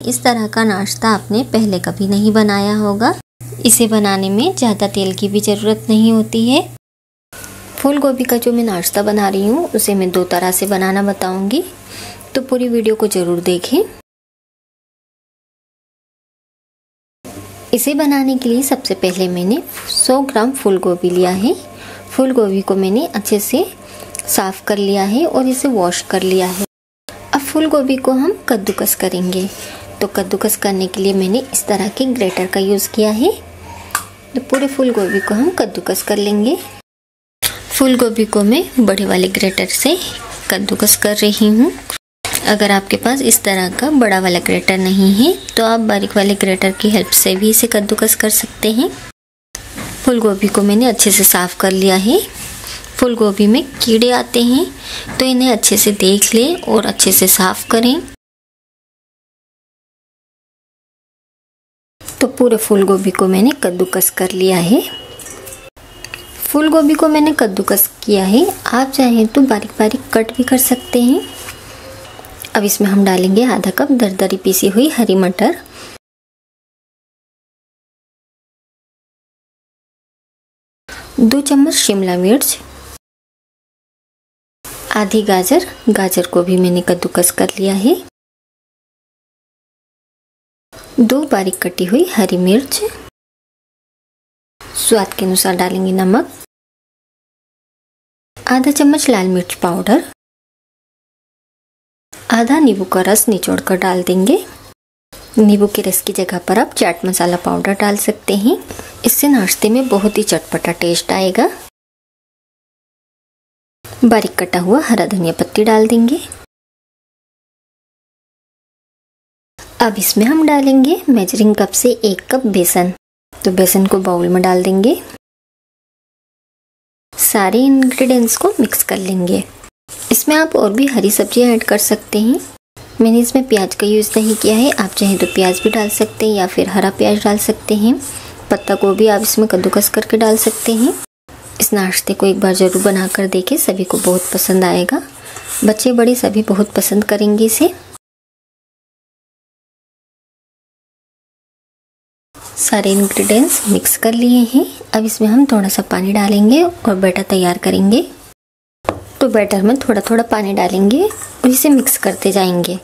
इस तरह का नाश्ता आपने पहले कभी नहीं बनाया होगा। इसे बनाने में ज़्यादा तेल की भी ज़रूरत नहीं होती है। फूल गोभी का जो मैं नाश्ता बना रही हूँ, उसे मैं दो तरह से बनाना बताऊँगी। तो पूरी वीडियो को ज़रूर देखें। इसे बनाने के लिए सबसे पहले मैंने 100 ग्राम फूल गोभी लिया है। फूल गोभी को मैंने अच्छे से साफ़ कर लिया है और इसे वॉश कर लिया है। अब फूल गोभी को हम कद्दूकस करेंगे। तो कद्दूकस करने के लिए मैंने इस तरह के ग्रेटर का यूज़ किया है। तो पूरे फूल गोभी को हम कद्दूकस कर लेंगे। फूल गोभी को मैं बड़े वाले ग्रेटर से कद्दूकस कर रही हूँ। अगर आपके पास इस तरह का बड़ा वाला ग्रेटर नहीं है तो आप बारीक वाले ग्रेटर की हेल्प से भी इसे कद्दूकस कर सकते हैं। फूल गोभी को मैंने अच्छे से साफ़ कर लिया है। फूल गोभी में कीड़े आते हैं तो इन्हें अच्छे से देख लें और अच्छे से साफ़ करें। तो पूरे फूल गोभी को मैंने कद्दूकस कर लिया है। फूल गोभी को मैंने कद्दूकस किया है। आप चाहें तो बारीक बारीक कट भी कर सकते हैं। अब इसमें हम डालेंगे आधा कप दरदरी पीसी हुई हरी मटर। दो चम्मच शिमला मिर्च। आधी गाजर। गाजर को भी मैंने कद्दूकस कर लिया है। दो बारीक कटी हुई हरी मिर्च। स्वाद के अनुसार डालेंगे नमक। आधा चम्मच लाल मिर्च पाउडर। आधा नींबू का रस निचोड़ कर डाल देंगे। नींबू के रस की जगह पर आप चाट मसाला पाउडर डाल सकते हैं। इससे नाश्ते में बहुत ही चटपटा टेस्ट आएगा। बारीक कटा हुआ हरा धनिया पत्ती डाल देंगे। अब इसमें हम डालेंगे मेजरिंग कप से एक कप बेसन। तो बेसन को बाउल में डाल देंगे। सारे इंग्रेडिएंट्स को मिक्स कर लेंगे। इसमें आप और भी हरी सब्ज़ियाँ ऐड कर सकते हैं। मैंने इसमें प्याज का यूज़ नहीं किया है। आप चाहें तो प्याज भी डाल सकते हैं या फिर हरा प्याज डाल सकते हैं। पत्ता गोभी आप इसमें कद्दूकस करके डाल सकते हैं। इस नाश्ते को एक बार ज़रूर बना कर देखें। सभी को बहुत पसंद आएगा। बच्चे बड़े सभी बहुत पसंद करेंगे इसे। सारे इंग्रेडिएंट्स मिक्स कर लिए हैं। अब इसमें हम थोड़ा सा पानी डालेंगे और बैटर तैयार करेंगे। तो बैटर में थोड़ा थोड़ा पानी डालेंगे और इसे मिक्स करते जाएँगे।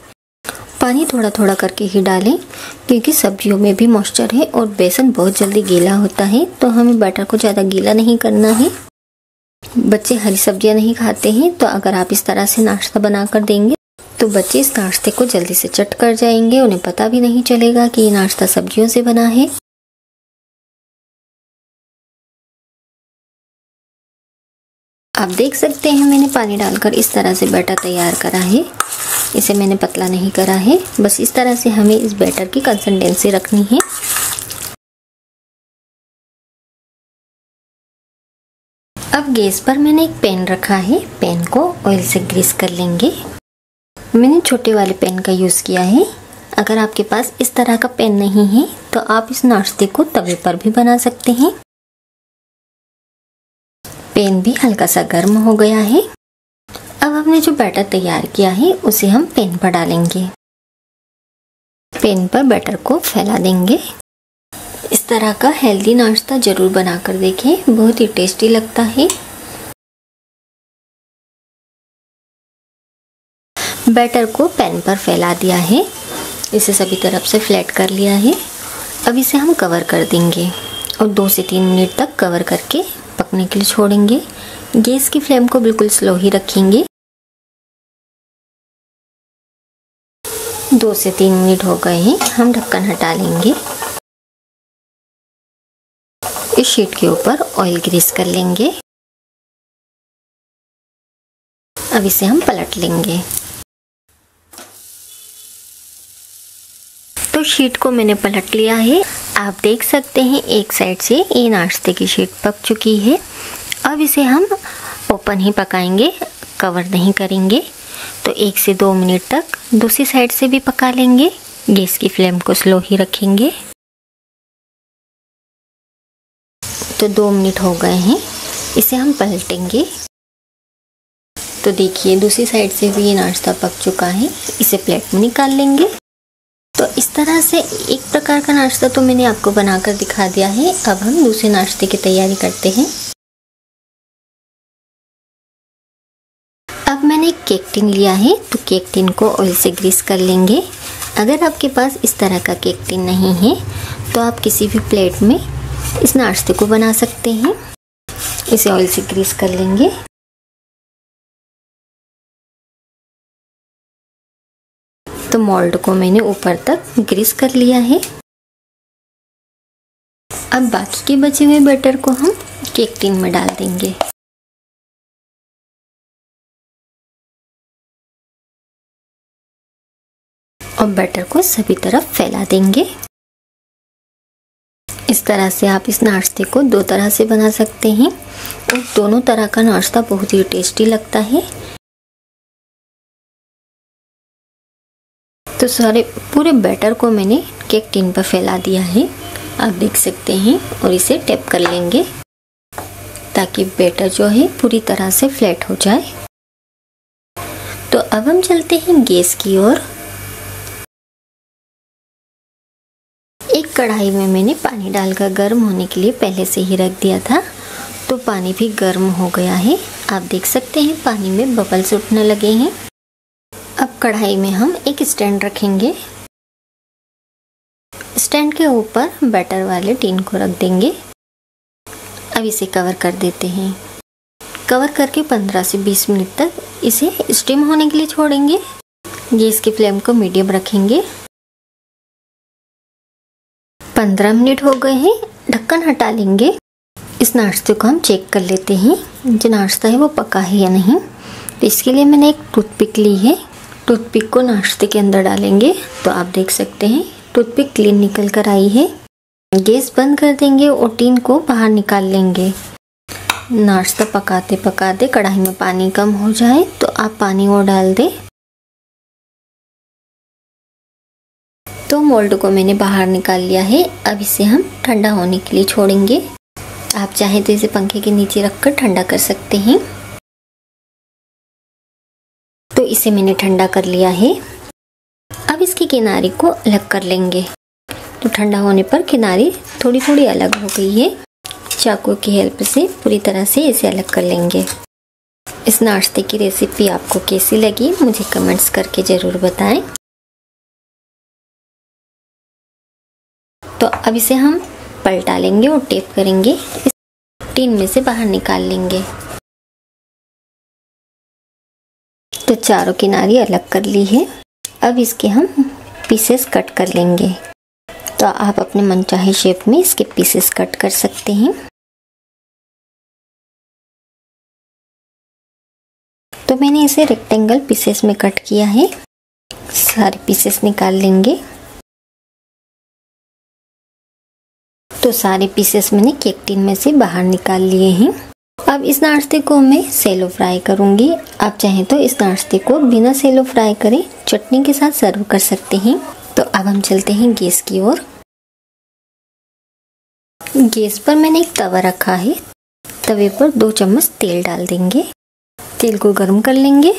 पानी थोड़ा थोड़ा करके ही डालें, क्योंकि सब्जियों में भी मॉइस्चर है और बेसन बहुत जल्दी गीला होता है तो हमें बैटर को ज़्यादा गीला नहीं करना है। बच्चे हरी सब्ज़ियाँ नहीं खाते हैं तो अगर आप इस तरह से नाश्ता बना कर देंगे तो बच्चे इस नाश्ते को जल्दी से चट कर जाएँगे, उन्हें पता भी नहीं चलेगा कि ये नाश्ता सब्जियों से बना है। आप देख सकते हैं, मैंने पानी डालकर इस तरह से बैटर तैयार करा है। इसे मैंने पतला नहीं करा है। बस इस तरह से हमें इस बैटर की कंसिस्टेंसी रखनी है। अब गैस पर मैंने एक पैन रखा है। पैन को ऑयल से ग्रीस कर लेंगे। मैंने छोटे वाले पैन का यूज़ किया है। अगर आपके पास इस तरह का पैन नहीं है तो आप इस नाश्ते को तवे पर भी बना सकते हैं। पैन भी हल्का सा गर्म हो गया है। अब हमने जो बैटर तैयार किया है, उसे हम पेन पर डालेंगे। पेन पर बैटर को फैला देंगे। इस तरह का हेल्दी नाश्ता ज़रूर बनाकर देखें, बहुत ही टेस्टी लगता है। बैटर को पैन पर फैला दिया है। इसे सभी तरफ़ से फ्लैट कर लिया है। अब इसे हम कवर कर देंगे और दो से तीन मिनट तक कवर करके पकने के लिए छोड़ेंगे। गैस की फ्लेम को बिल्कुल स्लो ही रखेंगे। दो से तीन मिनट हो गए हैं। हम ढक्कन हटा लेंगे। इस शीट के ऊपर ऑयल ग्रीस कर लेंगे। अब इसे हम पलट लेंगे। तो शीट को मैंने पलट लिया है। आप देख सकते हैं, एक साइड से ये नाश्ते की शीट पक चुकी है। अब इसे हम ओपन ही पकाएँगे, कवर नहीं करेंगे। तो एक से दो मिनट तक दूसरी साइड से भी पका लेंगे। गैस की फ्लेम को स्लो ही रखेंगे। तो दो मिनट हो गए हैं, इसे हम पलटेंगे। तो देखिए, दूसरी साइड से भी ये नाश्ता पक चुका है, इसे प्लेट में निकाल लेंगे। तो इस तरह से एक प्रकार का नाश्ता तो मैंने आपको बनाकर दिखा दिया है। अब हम दूसरे नाश्ते की तैयारी करते हैं। अब मैंने केक टिन लिया है तो केक टिन को ऑयल से ग्रीस कर लेंगे। अगर आपके पास इस तरह का केक टिन नहीं है तो आप किसी भी प्लेट में इस नाश्ते को बना सकते हैं। इसे ऑयल से ग्रीस कर लेंगे। तो मोल्ड को मैंने ऊपर तक ग्रीस कर लिया है। अब बाकी के बचे हुए बैटर को हम केक टिन में डाल देंगे। और बैटर को सभी तरफ़ फैला देंगे। इस तरह से आप इस नाश्ते को दो तरह से बना सकते हैं। और दोनों तरह का नाश्ता बहुत ही टेस्टी लगता है। तो सारे पूरे बैटर को मैंने केक टिन पर फैला दिया है। आप देख सकते हैं और इसे टैप कर लेंगे ताकि बैटर जो है पूरी तरह से फ्लैट हो जाए। तो अब हम चलते हैं गैस की ओर। एक कढ़ाई में मैंने पानी डालकर गर्म होने के लिए पहले से ही रख दिया था। तो पानी भी गर्म हो गया है। आप देख सकते हैं पानी में बबल्स उठने लगे हैं। अब कढ़ाई में हम एक स्टैंड रखेंगे। स्टैंड के ऊपर बैटर वाले टीन को रख देंगे। अब इसे कवर कर देते हैं। कवर करके 15 से 20 मिनट तक इसे स्टीम होने के लिए छोड़ेंगे। गैस की फ्लेम को मीडियम रखेंगे। 15 मिनट हो गए हैं, ढक्कन हटा लेंगे। इस नाश्ते को हम चेक कर लेते हैं, जो नाश्ता है वो पका है या नहीं। तो इसके लिए मैंने एक टूथपिक ली है। टूथपिक को नाश्ते के अंदर डालेंगे। तो आप देख सकते हैं, टूथपिक क्लीन निकल कर आई है। गैस बंद कर देंगे और टीन को बाहर निकाल लेंगे। नाश्ता पकाते पकाते कढ़ाई में पानी कम हो जाए तो आप पानी और डाल दें। तो मोल्ड को मैंने बाहर निकाल लिया है। अब इसे हम ठंडा होने के लिए छोड़ेंगे। आप चाहें तो इसे पंखे के नीचे रखकर ठंडा कर सकते हैं। तो इसे मैंने ठंडा कर लिया है। अब इसकी किनारी को अलग कर लेंगे। तो ठंडा होने पर किनारी थोड़ी थोड़ी अलग हो गई है। चाकू की हेल्प से पूरी तरह से इसे अलग कर लेंगे। इस नाश्ते की रेसिपी आपको कैसी लगी, मुझे कमेंट्स करके ज़रूर बताएँ। तो अब इसे हम पलटा लेंगे और टेप करेंगे। इस टीन में से बाहर निकाल लेंगे। तो चारों किनारी अलग कर ली है। अब इसके हम पीसेस कट कर लेंगे। तो आप अपने मनचाहे शेप में इसके पीसेस कट कर सकते हैं। तो मैंने इसे रेक्टेंगल पीसेस में कट किया है। सारे पीसेस निकाल लेंगे। तो सारे पीसेस मैंने केक टिन में से बाहर निकाल लिए हैं। अब इस नाश्ते को मैं सेलो फ्राई करूँगी। आप चाहें तो इस नाश्ते को बिना सेलो फ्राई करें चटनी के साथ सर्व कर सकते हैं। तो अब हम चलते हैं गैस की ओर। गैस पर मैंने एक तवा रखा है। तवे पर दो चम्मच तेल डाल देंगे। तेल को गर्म कर लेंगे।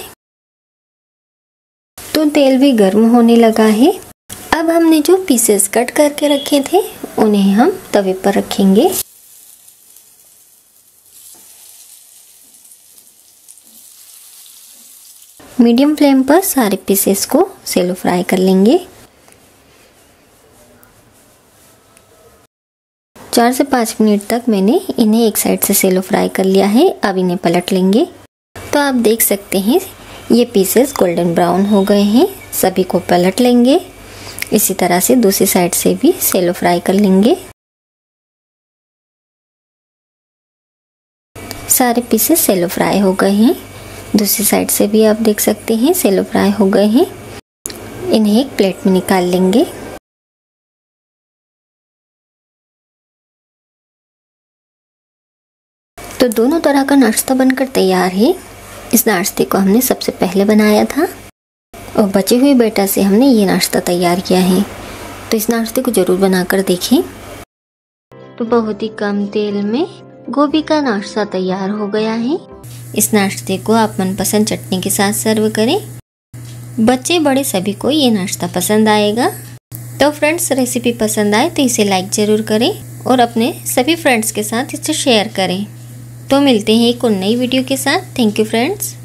तो तेल भी गर्म होने लगा है। अब हमने जो पीसेस कट करके रखे थे, उन्हें हम तवे पर रखेंगे। मीडियम फ्लेम पर सारे पीसेस को सेलो फ्राई कर लेंगे। चार से पाँच मिनट तक मैंने इन्हें एक साइड से सेलो फ्राई कर लिया है, अब इन्हें पलट लेंगे। तो आप देख सकते हैं, ये पीसेस गोल्डन ब्राउन हो गए हैं, सभी को पलट लेंगे। इसी तरह से दूसरी साइड से भी सेलो फ्राई कर लेंगे। सारे पीसेस सेलो फ्राई हो गए हैं। दूसरी साइड से भी आप देख सकते हैं, सेलो फ्राई हो गए हैं। इन्हें एक प्लेट में निकाल लेंगे। तो दोनों तरह का नाश्ता बनकर तैयार है। इस नाश्ते को हमने सबसे पहले बनाया था और बचे हुए बेटा से हमने ये नाश्ता तैयार किया है। तो इस नाश्ते को ज़रूर बनाकर देखें। तो बहुत ही कम तेल में गोभी का नाश्ता तैयार हो गया है। इस नाश्ते को आप मनपसंद चटनी के साथ सर्व करें। बच्चे, बड़े सभी को ये नाश्ता पसंद आएगा। तो फ्रेंड्स, रेसिपी पसंद आए तो इसे लाइक ज़रूर करें और अपने सभी फ्रेंड्स के साथ इसे शेयर करें। तो मिलते हैं एक और नई वीडियो के साथ। Thank you friends.